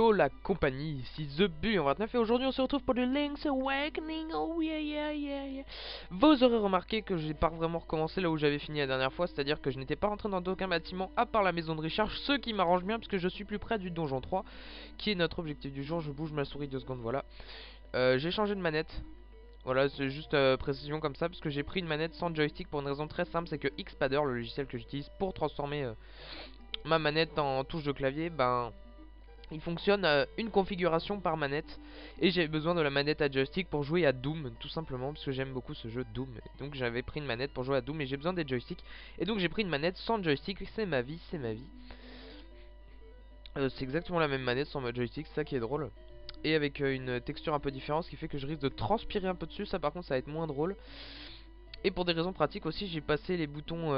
La compagnie, ici The Bu en 29 et aujourd'hui on se retrouve pour le Link's Awakening, oh yeah yeah yeah yeah. Vous aurez remarqué que j'ai pas vraiment recommencé là où j'avais fini la dernière fois, c'est-à-dire que je n'étais pas rentré dans aucun bâtiment à part la maison de Richard, ce qui m'arrange bien puisque je suis plus près du donjon 3 qui est notre objectif du jour, je bouge ma souris deux secondes, voilà. Euh, J'ai changé de manette, voilà c'est juste euh, précision comme ça parce que j'ai pris une manette sans joystick pour une raison très simple, c'est que Xpadder, le logiciel que j'utilise pour transformer euh, ma manette en touche de clavier, ben il fonctionne euh, une configuration par manette. Et j'ai besoin de la manette à joystick pour jouer à Doom tout simplement parce que j'aime beaucoup ce jeu Doom. Donc j'avais pris une manette pour jouer à Doom et j'ai besoin des joysticks et donc j'ai pris une manette sans joystick. C'est ma vie c'est ma vie. Euh, c'est exactement la même manette sans joystick c'est ça qui est drôle. Et avec euh, une texture un peu différente ce qui fait que je risque de transpirer un peu dessus. Ça par contre ça va être moins drôle. Et pour des raisons pratiques aussi j'ai passé les boutons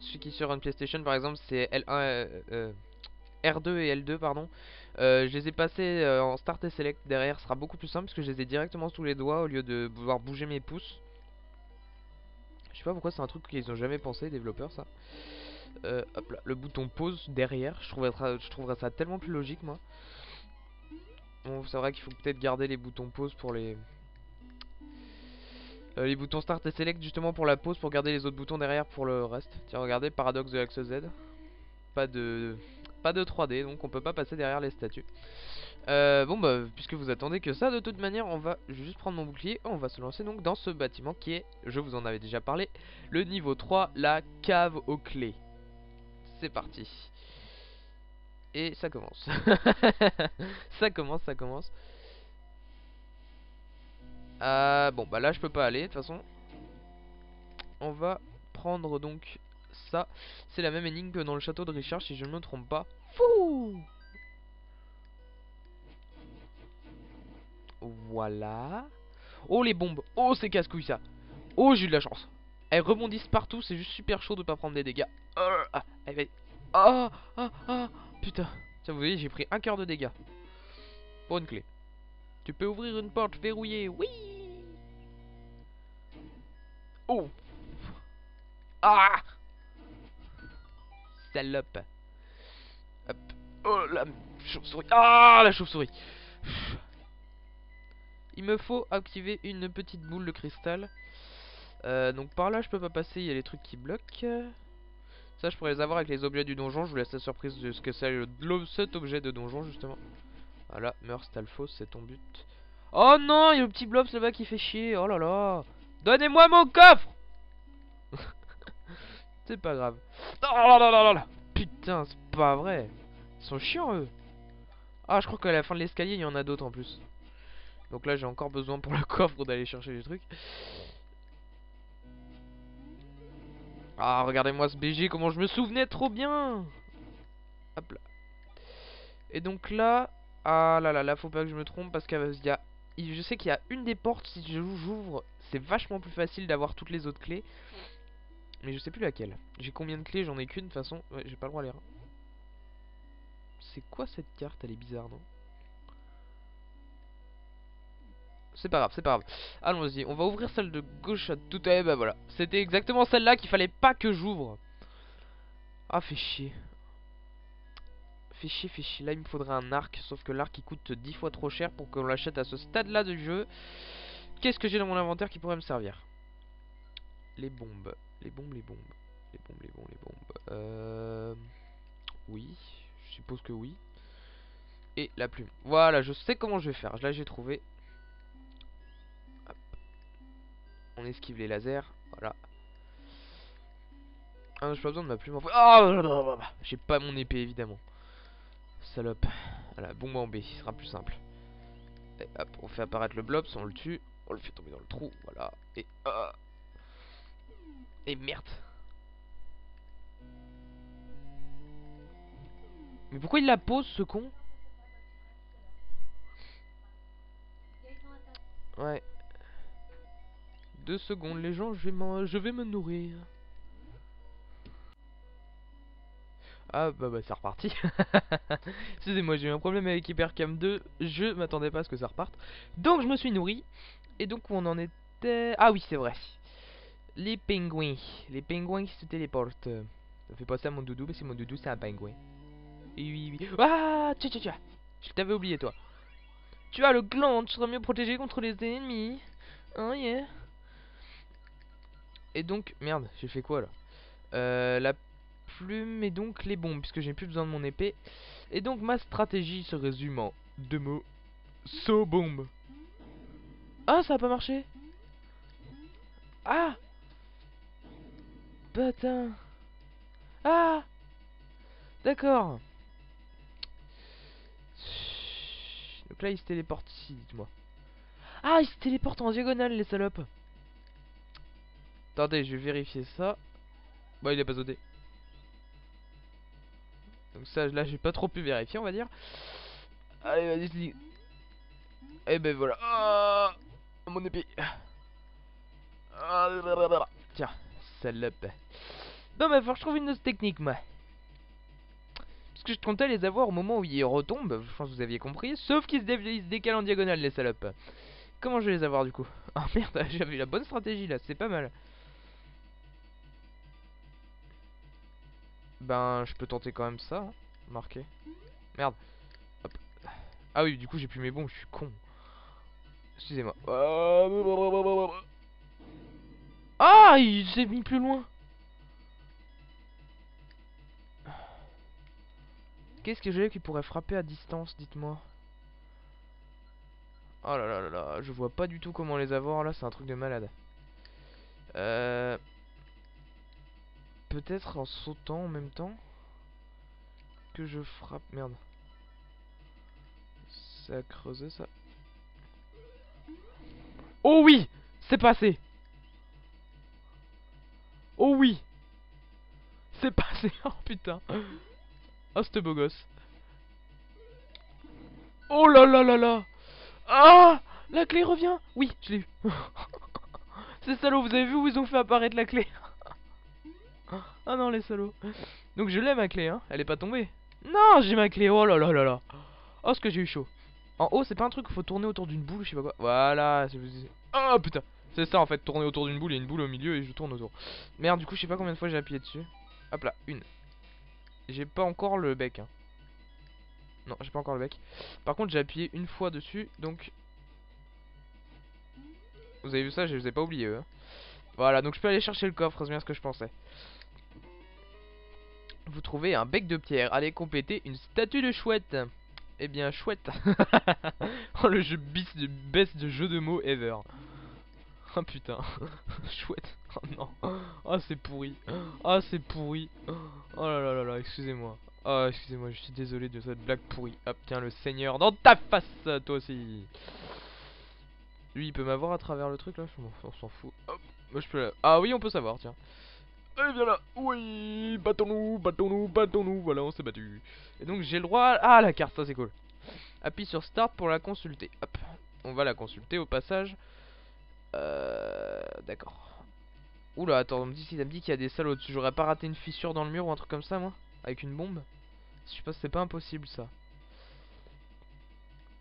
celui qui sur une PlayStation par exemple c'est L1 R2 et L2 pardon euh, Je les ai passés euh, en Start et Select derrière Ce sera beaucoup plus simple parce que je les ai directement sous les doigts Au lieu de pouvoir bouger mes pouces Je sais pas pourquoi c'est un truc qu'ils ont jamais pensé développeurs ça euh, là, le bouton pause derrière Je trouverais, ça, tellement plus logique moi Bon c'est vrai qu'il faut peut-être garder les boutons pause pour les les boutons start et select justement pour la pause pour garder les autres boutons derrière pour le reste. Tiens regardez paradoxe de l'axe Z. Pas de pas de 3D, donc on peut pas passer derrière les statues. Euh, bon bah puisque vous attendez que ça de toute manière on va juste prendre mon bouclier on va se lancer donc dans ce bâtiment qui est, je vous en avais déjà parlé, le niveau 3, la cave aux clés. C'est parti. Et ça commence. ça commence, ça commence. Euh, bon bah là je peux pas aller de toute façon. On va prendre donc ça. C'est la même énigme que dans le château de Richard, si je ne me trompe pas. Fou Voilà. Oh les bombes. Oh c'est casse-couille ça. Oh j'ai eu de la chance. Elles rebondissent partout, c'est juste super chaud de pas prendre des dégâts. ah, ah, ah, ah, putain. Ça vous voyez, j'ai pris un quart de dégâts. Pour une clé. Tu peux ouvrir une porte verrouillée, oui Oh Ah Oh la chauve-souris. Ah la chauve-souris. Il me faut activer une petite boule de cristal. Euh, donc par là je peux pas passer, il y a les trucs qui bloquent. Ça je pourrais les avoir avec les objets du donjon. Je vous laisse la surprise de ce que c'est cet objet de donjon justement. Voilà, meurs Stalfos, c'est ton but. Oh non, il y a le petit blob là-bas qui fait chier. Oh là là. Donnez-moi mon coffre C'est pas grave. Oh Putain, c'est pas vrai. Ils sont chiants, eux. Ah, je crois qu'à la fin de l'escalier, il y en a d'autres en plus. Donc là, j'ai encore besoin pour le coffre d'aller chercher les trucs. Ah, regardez-moi ce BG, comment je me souvenais trop bien Hop là. Et donc là... Ah là là, là, faut pas que je me trompe parce qu'il y a... Je sais qu'il y a une des portes, si j'ouvre, c'est vachement plus facile d'avoir toutes les autres clés. Mais je sais plus laquelle. J'ai combien de clés? J'en ai qu'une de toute façon. Ouais, j'ai pas le droit à l'air. C'est quoi cette carte? Elle est bizarre, non? C'est pas grave, c'est pas grave. Allons-y, on va ouvrir celle de gauche à tout à bah voilà. C'était exactement celle-là qu'il fallait pas que j'ouvre. Ah, fait chier. Fait chier, fait chier. Là, il me faudrait un arc. Sauf que l'arc, il coûte 10 fois trop cher pour qu'on l'achète à ce stade-là du jeu. Qu'est-ce que j'ai dans mon inventaire qui pourrait me servir? Les bombes. Les bombes, les bombes. Les bombes, les bombes, les bombes. Euh... Oui, je suppose que oui. Et la plume. Voilà, je sais comment je vais faire. Là, j'ai trouvé. On esquive les lasers. Voilà. Ah, j'ai pas besoin de ma plume. Ah, j'ai pas mon épée, évidemment. Salope. Voilà, bombe en B, ce sera plus simple. Hop, on fait apparaître le blob, on le tue. On le fait tomber dans le trou, voilà. Et... Ah, et merde. Mais pourquoi il la pose ce con Ouais. Deux secondes les gens, je vais, me nourrir. Ah bah bah c'est reparti Excusez-moi j'ai eu un problème avec Hypercam 2 Je m'attendais pas à ce que ça reparte Donc je me suis nourri Et donc on en était? Ah oui c'est vrai les pingouins. Les pingouins qui se téléportent. Ça fait passer à mon doudou, parce que mon doudou c'est un pingouin. Oui, oui. Ah, tiens, tiens. Je t'avais oublié, toi. Tu as le gland, tu seras mieux protégé contre les ennemis. Hein, yeah. Et donc, merde, j'ai fait quoi là? Euh, La plume et donc les bombes, puisque j'ai plus besoin de mon épée. Et donc ma stratégie se résume en deux mots. So bombe. Ah, ça a pas marché. Ah Putain. Ah D'accord. Donc là, il se téléporte ici, dites-moi. Ah, il se téléporte en diagonale, les salopes. Attendez, je vais vérifier ça. Bon, il est pas sauté. Donc ça, là, j'ai pas trop pu vérifier, on va dire. Allez, vas-y, Et eh ben voilà. Ah, mon épée. Ah, tiens, salope. Non, mais faut que je trouve une autre technique, moi. Parce que je comptais les avoir au moment où ils retombent. Je pense que vous aviez compris. Sauf qu'ils se, décalent en diagonale, les salopes. Comment je vais les avoir, du coup? Ah merde, j'avais la bonne stratégie, là. C'est pas mal. Ben, je peux tenter quand même ça. Hein. Marqué. Merde. Ah oui, du coup, j'ai plus mes bons. Je suis con. Excusez-moi. Ah, il s'est mis plus loin. Qu'est-ce que j'ai qui pourrait frapper à distance, dites-moi? Oh là là là là, je vois pas du tout comment les avoir là, c'est un truc de malade. Euh... Peut-être en sautant en même temps que je frappe. Merde. Ça a creusé ça. Oh oui C'est passé Oh oui. C'est passé Oh putain. Oh c'était beau gosse. Oh là là là là. Ah La clé revient. Oui, je l'ai eu. C'est salaud, vous avez vu où ils ont fait apparaître la clé? Ah non les salauds. Donc je l'ai ma clé hein, elle est pas tombée. Non j'ai ma clé, oh là là là là. Oh ce que j'ai eu chaud. En haut c'est pas un truc qu'il faut tourner autour d'une boule, je sais pas quoi. Voilà, Oh putain C'est ça en fait, tourner autour d'une boule, il y a une boule au milieu et je tourne autour Merde du coup je sais pas combien de fois j'ai appuyé dessus Hop là, une J'ai pas encore le bec hein. Non j'ai pas encore le bec Par contre j'ai appuyé une fois dessus donc Vous avez vu ça, je vous ai pas oublié hein. Voilà, donc je peux aller chercher le coffre, c'est bien ce que je pensais. Vous trouvez un bec de pierre. Allez compléter une statue de chouette. Eh bien, chouette. oh, le jeu bis de baisse de jeu de mots ever. Oh putain. chouette. Oh non. Oh, c'est pourri. Oh, c'est pourri. Oh là là là là, excusez-moi. Oh, excusez-moi, je suis désolé de cette blague pourrie. Hop, tiens, le seigneur dans ta face, toi aussi. Lui, il peut m'avoir à travers le truc là On s'en fout. Hop, moi je peux. Ah oui, on peut savoir, tiens. Et bien là, oui, battons-nous, battons-nous, battons-nous, voilà, on s'est battu. Et donc j'ai le droit, ah la carte, ça c'est cool. Appuie sur Start pour la consulter, hop, on va la consulter au passage. Euh, d'accord. Oula, attends, on me dit, qu'il y a des salles au-dessus, j'aurais pas raté une fissure dans le mur ou un truc comme ça, moi Avec une bombe Je pense que c'est pas impossible, ça. A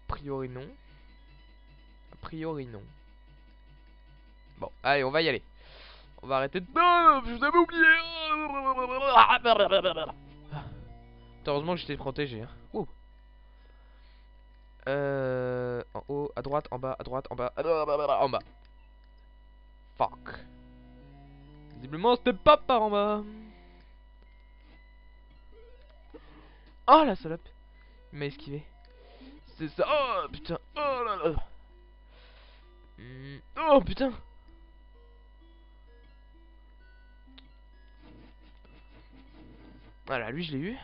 priori, non. A priori, non. Bon, allez, on va y aller. On va arrêter de... je vous avais oublié Heureusement que j'étais protégé. Hein. Euh, en haut, à droite, en bas, à droite, en bas, en bas. Fuck. Visiblement, c'était pas par en bas. Oh la salope. Il m'a esquivé. C'est ça. Oh putain. Oh là là. Hmm. Oh putain. Voilà, lui je l'ai eu.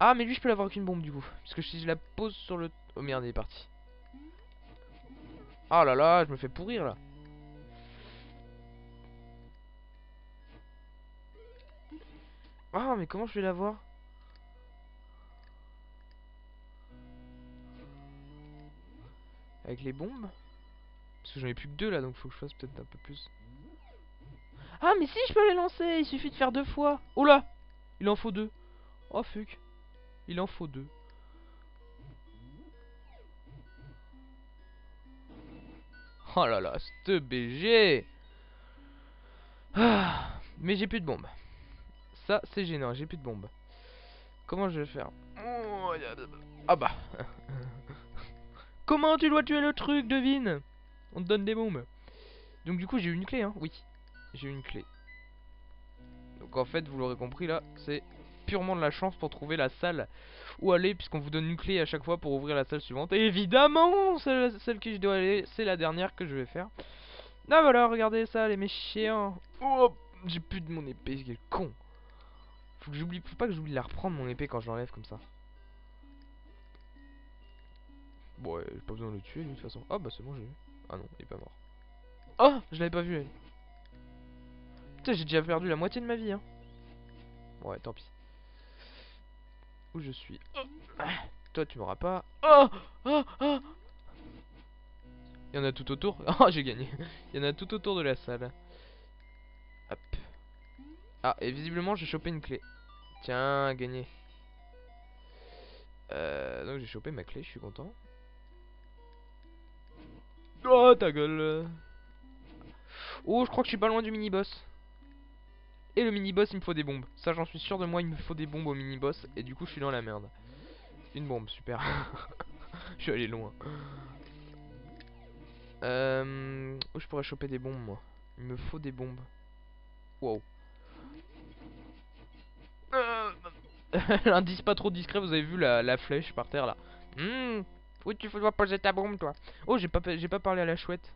Ah, mais lui je peux l'avoir qu'une bombe du coup. Parce que si je la pose sur le... Oh merde, il est parti. Oh là là, je me fais pourrir là. Ah, mais comment je vais l'avoir Avec les bombes? Parce que j'en ai plus que deux là, donc faut que je fasse peut-être un peu plus. Ah, mais si, je peux les lancer Il suffit de faire deux fois. Oh là il en faut deux. Oh fuck. Il en faut deux. Oh là là, ce BG ah, Mais j'ai plus de bombes. Ça, c'est gênant, j'ai plus de bombes. Comment je vais faire? Ah bah Comment tu dois tuer le truc, devine? On te donne des bombes. Donc du coup j'ai une clé, hein Oui, j'ai une clé. Donc en fait, vous l'aurez compris là, c'est purement de la chance pour trouver la salle où aller, puisqu'on vous donne une clé à chaque fois pour ouvrir la salle suivante. Et évidemment, celle, celle je dois aller, c'est la dernière que je vais faire. Ah voilà, regardez ça, les méchants. Oh, j'ai plus de mon épée, quel con. Faut que j'oublie, faut pas que j'oublie de la reprendre mon épée quand je l'enlève comme ça. Bon, ouais, j'ai pas besoin de le tuer de toute façon. Ah bah c'est bon, j'ai vu. Ah non, il est pas mort. Oh, je l'avais pas vu. Putain, j'ai déjà perdu la moitié de ma vie hein. Ouais, tant pis. Où je suis? Oh. Toi, tu m'auras pas. Oh Oh Oh Il y en a tout autour. Oh, j'ai gagné. Il y en a tout autour de la salle. Hop. Ah, et visiblement, j'ai chopé une clé. Tiens, gagné. Euh, donc j'ai chopé ma clé, je suis content. Oh ta gueule. Oh je crois que je suis pas loin du mini-boss. Et le mini-boss il me faut des bombes. Ça j'en suis sûr de moi il me faut des bombes au mini-boss. Et du coup je suis dans la merde. Une bombe super. Je suis allé loin. Euh, Où je pourrais choper des bombes moi. Il me faut des bombes. Wow L'indice pas trop discret vous avez vu la, flèche par terre là hmm. Où tu dois poser ta bombe, toi Oh, j'ai pas, pas parlé à la chouette.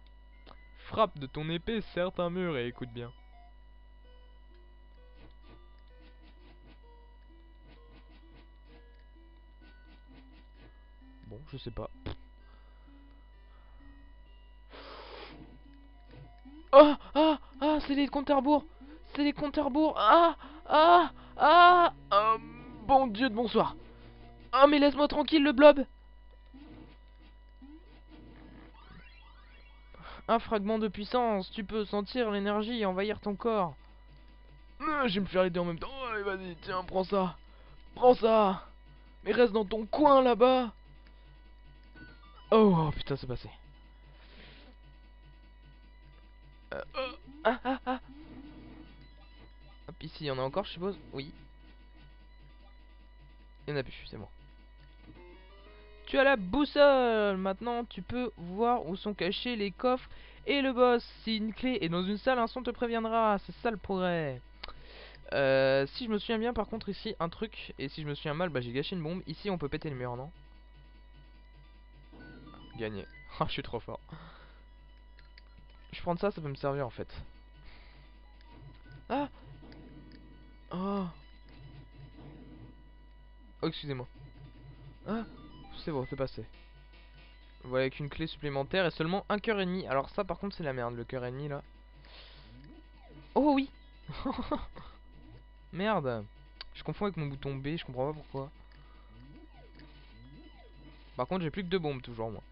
Frappe de ton épée certes un mur et écoute bien. Bon, je sais pas. Oh Ah Ah C'est les comptes C'est les comptes Ah Ah Ah Oh Bon Dieu de bonsoir Ah mais laisse-moi tranquille le blob Un fragment de puissance, tu peux sentir l'énergie envahir ton corps. Euh, je vais me faire les en même temps. Allez, vas-y, tiens, prends ça. Prends ça. Mais reste dans ton coin là-bas. Oh, putain, c'est passé. Euh, oh, ah, ah, ah. Ici, il y en a encore, je suppose. Oui. Il y en a plus, c'est bon. Tu as la boussole Maintenant, tu peux voir où sont cachés les coffres et le boss. Si une clé est dans une salle, un son te préviendra. C'est ça le progrès. Euh, si je me souviens bien, par contre, ici, un truc. Et si je me souviens mal, bah j'ai gâché une bombe. Ici, on peut péter le mur, non? Gagné. Ah, je suis trop fort. Je prends ça, ça peut me servir en fait. Ah Oh Oh, excusez-moi. Ah c'est bon, c'est passé. Voilà, avec une clé supplémentaire et seulement un cœur ennemi. Alors ça, par contre, c'est la merde, le cœur ennemi, là. Oh oui Merde Je confonds avec mon bouton B, je comprends pas pourquoi. Par contre, j'ai plus que deux bombes, toujours, moi.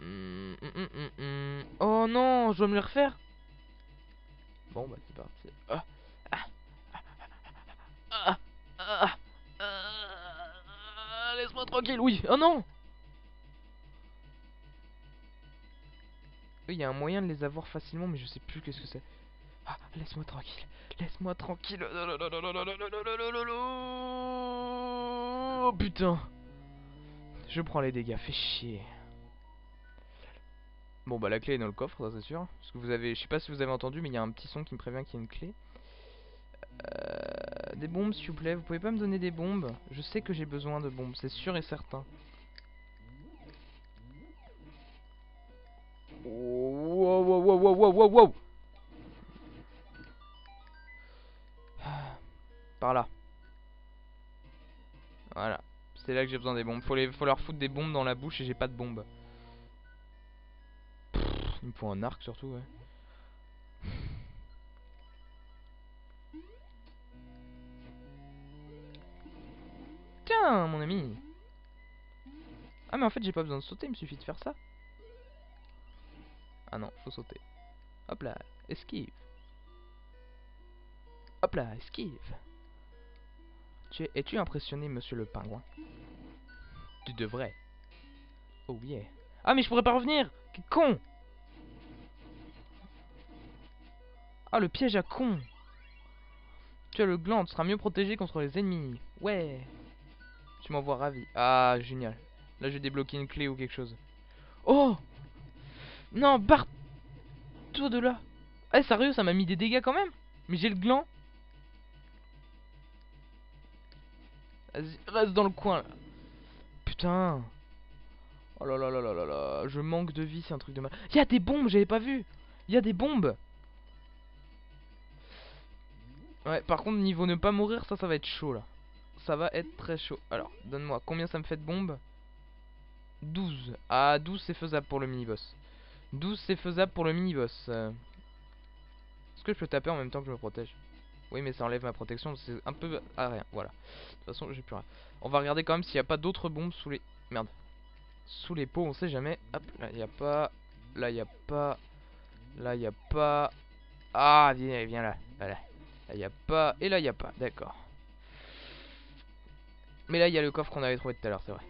Hum, hum, hum, oh non, je dois me les refaire Bon, bah, c'est parti. Ah. Ah. Ah. Laisse-moi tranquille, oui. Oh non Il y a un moyen de les avoir facilement, mais je sais plus qu'est-ce que c'est. Ah, laisse-moi tranquille. Laisse-moi tranquille. Oh putain. Je prends les dégâts, fais chier. Bon bah la clé est dans le coffre, ça c'est sûr. Parce que vous avez, je sais pas si vous avez entendu, mais il y a un petit son qui me prévient qu'il y a une clé. Euh, des bombes s'il vous plaît, vous pouvez pas me donner des bombes? Je sais que j'ai besoin de bombes, c'est sûr et certain. Wow, wow, wow, wow, wow, wow, wow. Par là. Voilà. C'est là que j'ai besoin des bombes. Faut, les, faut leur foutre des bombes dans la bouche et j'ai pas de bombes. il me faut un arc surtout, ouais. Tiens, mon ami. Ah, mais en fait, j'ai pas besoin de sauter, il me suffit de faire ça. Ah non, faut sauter. Hop là, esquive. Hop là, esquive. Tu Es-tu impressionné, monsieur le pingouin? Tu devrais. Oh yeah. Ah, mais je pourrais pas revenir Quel con Ah, le piège à con Tu as le gland, tu seras mieux protégé contre les ennemis. Ouais Tu m'envoies ravi. Ah, génial. Là, j'ai débloqué une clé ou quelque chose. Oh Non, barre-toi de là. Eh, sérieux, ça m'a mis des dégâts quand même. Mais j'ai le gland. Vas-y, reste dans le coin. Là. Putain. Oh là là là là là là. Je manque de vie, c'est un truc de mal. Il y a des bombes, j'avais pas vu. Il y a des bombes. Ouais, par contre, niveau ne pas mourir, ça, ça va être chaud là. Ça va être très chaud. Alors, donne-moi, combien ça me fait de bombes 12. Ah, 12 c'est faisable pour le mini-boss. 12 c'est faisable pour le mini-boss. Est-ce que je peux taper en même temps que je me protège? Oui, mais ça enlève ma protection, c'est un peu... Ah, rien, voilà. De toute façon, j'ai plus rien. On va regarder quand même s'il n'y a pas d'autres bombes sous les... Merde. Sous les pots, on sait jamais. Hop, là, il n'y a pas... Là, il n'y a pas... Là, il n'y a pas... Ah, viens, viens là. Voilà. Là, il n'y a pas... Et là, il n'y a pas. D'accord. Mais là, il y a le coffre qu'on avait trouvé tout à l'heure, c'est vrai.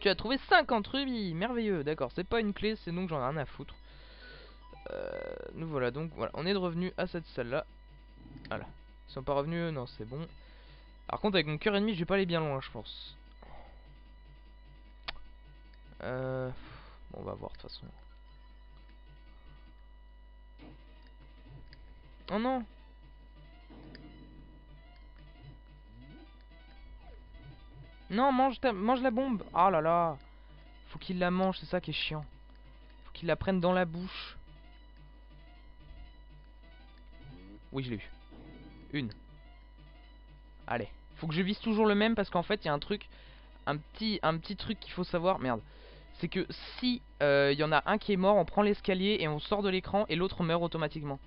Tu as trouvé 50 rubis, merveilleux, d'accord, c'est pas une clé, c'est donc j'en ai rien à foutre. Euh, nous voilà donc, voilà, on est revenu à cette salle là. Voilà, ils sont pas revenus, non c'est bon. Par contre avec mon cœur ennemi je vais pas aller bien loin je pense. Euh, bon, on va voir de toute façon. Oh non Non, mange, mange la bombe. Oh là là. Faut qu'il la mange, c'est ça qui est chiant. Faut qu'il la prenne dans la bouche. Oui, je l'ai eu. Une. Allez. Faut que je vise toujours le même parce qu'en fait, il y a un truc... Un petit, truc qu'il faut savoir. Merde. C'est que si euh, il y en a un qui est mort, on prend l'escalier et on sort de l'écran et l'autre meurt automatiquement.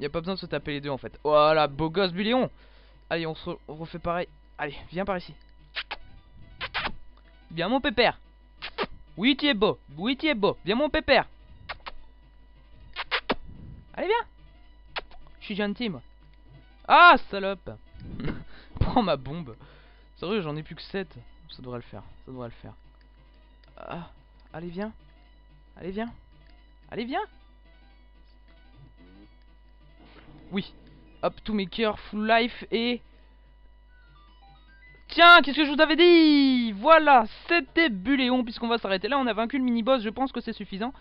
Il a pas besoin de se taper les deux en fait. Voilà, beau gosse, Buléon Allez, on, se refait pareil. Allez, viens par ici. Viens mon pépère. Oui, tu es beau. Oui, tu es beau. Viens mon pépère. Allez, viens. Je suis gentil, moi. Ah, salope. Prends ma bombe. Sérieux, j'en ai plus que 7. Ça devrait le faire. Ça devrait le faire. Ah, allez, viens. Allez, viens. Allez, viens. Oui. Hop, tous mes cœurs, full life et... Tiens, qu'est-ce que je vous avais dit? Voilà, c'était Buléon, puisqu'on va s'arrêter là. On a vaincu le mini-boss, je pense que c'est suffisant.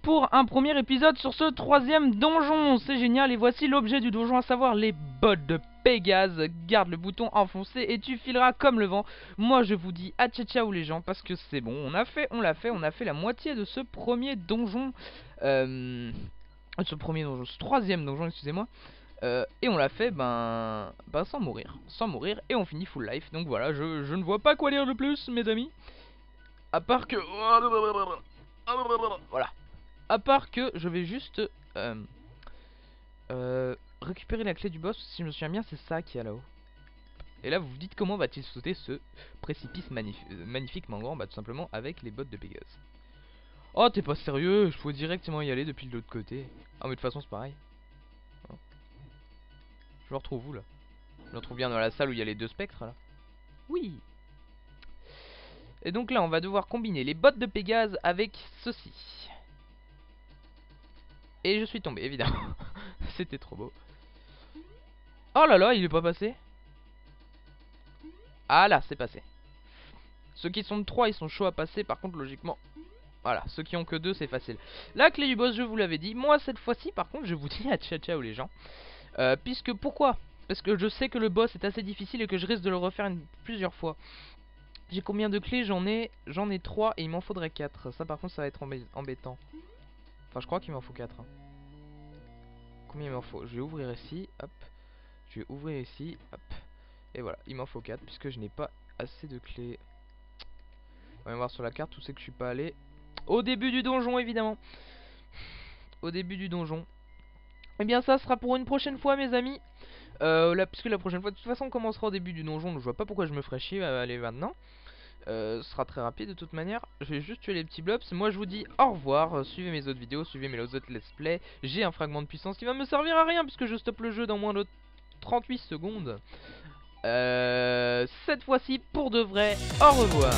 Pour un premier épisode sur ce troisième donjon, c'est génial. Et voici l'objet du donjon, à savoir les bottes de Pégase. Garde le bouton enfoncé et tu fileras comme le vent. Moi, je vous dis à ciao les gens, parce que c'est bon. On a fait, on l'a fait, on a fait la moitié de ce premier donjon. Euh, ce premier donjon, ce troisième donjon, excusez-moi. Euh, et on l'a fait ben, ben sans mourir, sans mourir, et on finit full life. Donc voilà, je, ne vois pas quoi dire de plus, mes amis. À part que... Voilà. À part que je vais juste euh, euh, récupérer la clé du boss. Si je me souviens bien, c'est ça qui est là-haut. Et là, vous vous dites comment va-t-il sauter ce précipice magnifiquement grand Bah tout simplement avec les bottes de Pégase. Oh, t'es pas sérieux Je faut directement y aller depuis l'autre côté. Ah mais de toute façon, c'est pareil. Je me retrouve où là? Je me retrouve bien dans la salle où il y a les deux spectres là. Oui Et donc là on va devoir combiner les bottes de Pégase avec ceci. Et je suis tombé évidemment. C'était trop beau. Oh là là il est pas passé Ah là c'est passé. Ceux qui sont de 3 ils sont chauds à passer par contre logiquement voilà, ceux qui ont que 2 c'est facile La clé du boss je vous l'avais dit Moi cette fois-ci par contre je vous dis à ciao ciao les gens euh, puisque pourquoi? Parce que je sais que le boss est assez difficile et que je risque de le refaire plusieurs fois. J'ai combien de clés? J'en ai j'en ai 3 et il m'en faudrait 4. Ça par contre ça va être embêtant. Enfin je crois qu'il m'en faut 4. Hein. Combien il m'en faut? Je vais ouvrir ici, hop. Je vais ouvrir ici, hop. Et voilà, il m'en faut 4 puisque je n'ai pas assez de clés. On va voir sur la carte où c'est que je suis pas allé. Au début du donjon évidemment. Au début du donjon. Et eh bien ça sera pour une prochaine fois mes amis. Euh, là, Puisque la prochaine fois de toute façon on commencera au début du donjon Donc je vois pas pourquoi je me ferais chier à aller maintenant. Euh, ce sera très rapide de toute manière. Je vais juste tuer les petits blobs. Moi je vous dis au revoir. Suivez mes autres vidéos, suivez mes autres let's play. J'ai un fragment de puissance qui va me servir à rien Puisque je stoppe le jeu dans moins de 38 secondes. Euh, Cette fois-ci pour de vrai Au revoir